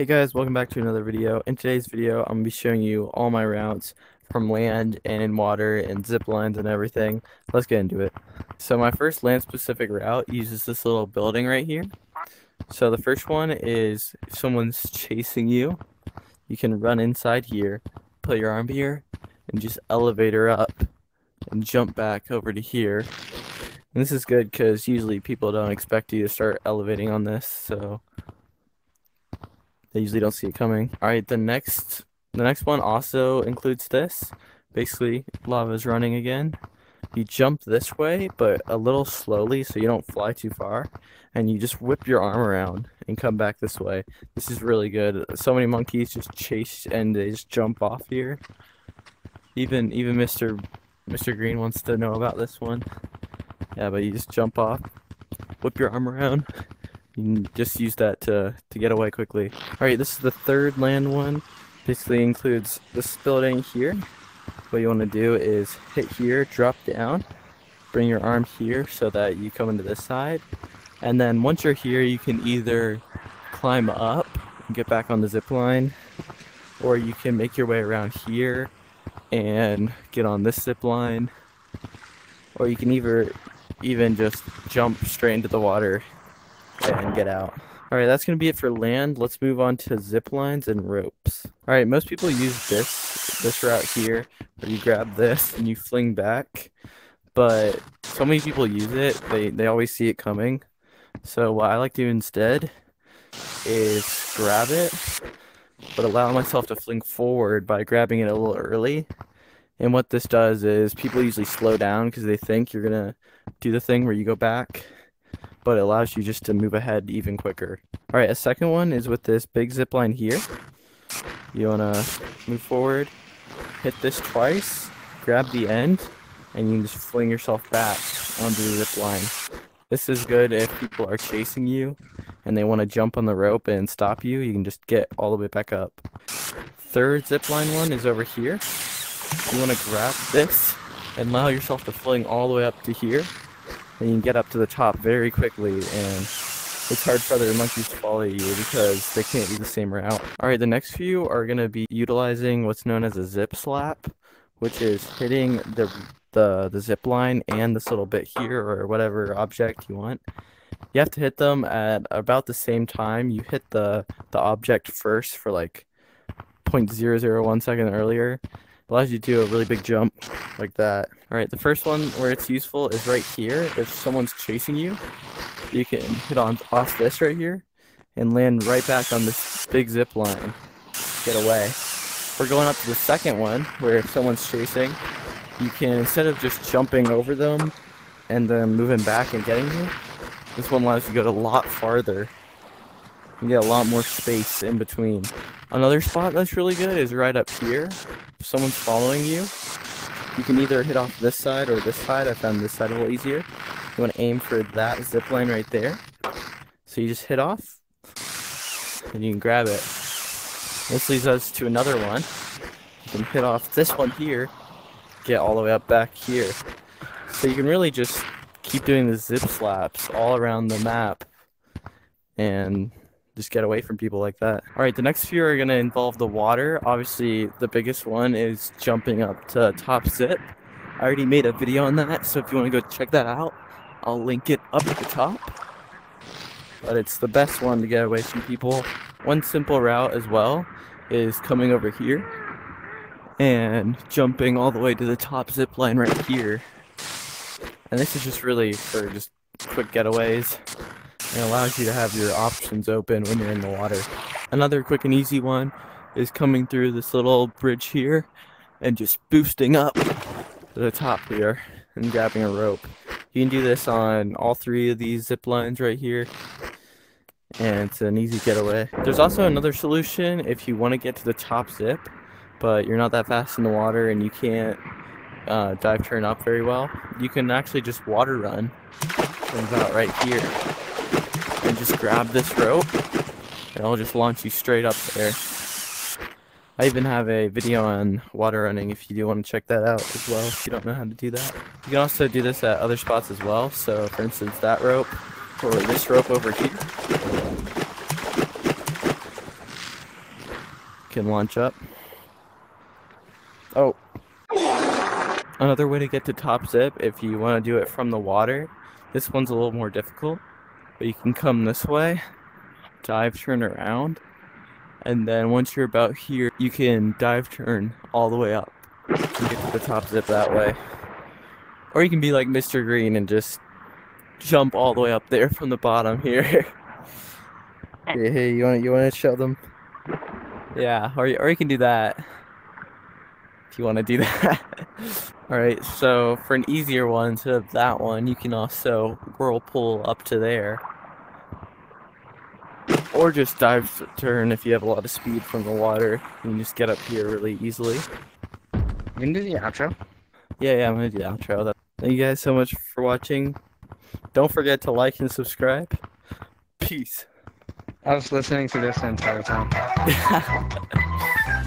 Hey guys, welcome back to another video. In today's video, I'm going to be showing you all my routes from land and in water and zip lines and everything. Let's get into it. So my first land specific route uses this little building right here. So the first one is if someone's chasing you, you can run inside here, put your arm here, and just elevator up and jump back over to here. And this is good because usually people don't expect you to start elevating on this, so they usually don't see it coming. All right, the next the next one also includes this. Basically, lava is running again. You jump this way, but a little slowly so you don't fly too far, and you just whip your arm around and come back this way. This is really good. So many monkeys just chase and they just jump off here. Even even Mr. Mr. Green wants to know about this one. Yeah, but you just jump off, whip your arm around, you can just use that to, to get away quickly. Alright, this is the third land one. Basically includes this building here. What you want to do is hit here, drop down, bring your arm here so that you come into this side. And then once you're here, you can either climb up and get back on the zip line, or you can make your way around here and get on this zip line, or you can either even just jump straight into the water and get out. All right, that's going to be it for land. Let's move on to zip lines and ropes. All right, most people use this this route here, where you grab this and you fling back. But so many people use it, they, they always see it coming. So what I like to do instead is grab it, but allow myself to fling forward by grabbing it a little early. And what this does is people usually slow down because they think you're going to do the thing where you go back but it allows you just to move ahead even quicker. All right, a second one is with this big zip line here. You want to move forward, hit this twice, grab the end, and you can just fling yourself back onto the zip line. This is good if people are chasing you and they want to jump on the rope and stop you. You can just get all the way back up. Third zip line one is over here. You want to grab this and allow yourself to fling all the way up to here you can get up to the top very quickly and it's hard for other monkeys to follow you because they can't do the same route. Alright, the next few are going to be utilizing what's known as a zip slap, which is hitting the, the, the zip line and this little bit here or whatever object you want. You have to hit them at about the same time. You hit the, the object first for like 0.001 second earlier allows you to do a really big jump like that. All right, the first one where it's useful is right here. If someone's chasing you, you can hit on off this right here and land right back on this big zip line. Get away. We're going up to the second one where if someone's chasing, you can instead of just jumping over them and then moving back and getting you, this one allows you to go a lot farther and get a lot more space in between. Another spot that's really good is right up here. Someone's following you, you can either hit off this side or this side. I found this side a little easier. You want to aim for that zip line right there. So you just hit off, and you can grab it. This leads us to another one. You can hit off this one here, get all the way up back here. So you can really just keep doing the zip slaps all around the map and just get away from people like that. All right, the next few are going to involve the water. Obviously, the biggest one is jumping up to top zip. I already made a video on that, so if you want to go check that out, I'll link it up at the top. But it's the best one to get away from people. One simple route as well is coming over here and jumping all the way to the top zip line right here. And this is just really for just quick getaways. It allows you to have your options open when you're in the water. Another quick and easy one is coming through this little bridge here and just boosting up to the top here and grabbing a rope. You can do this on all three of these zip lines right here and it's an easy getaway. There's also another solution if you want to get to the top zip but you're not that fast in the water and you can't uh, dive turn up very well. You can actually just water run. Comes out right here and just grab this rope and I'll just launch you straight up there. I even have a video on water running if you do want to check that out as well if you don't know how to do that. You can also do this at other spots as well. So for instance that rope or this rope over here. can launch up. Oh. Another way to get to top zip if you want to do it from the water. This one's a little more difficult, but you can come this way, dive turn around, and then once you're about here, you can dive turn all the way up and get to the top zip that way. Or you can be like Mr. Green and just jump all the way up there from the bottom here. hey, hey, you want you want to show them? Yeah, or or you can do that if you want to do that. all right, so for an easier one instead of that one, you can also whirlpool up to there. Or just dive turn if you have a lot of speed from the water. You can just get up here really easily. You can do the outro. Yeah, yeah, I'm gonna do the outro. Thank you guys so much for watching. Don't forget to like and subscribe. Peace. I was listening to this the entire time.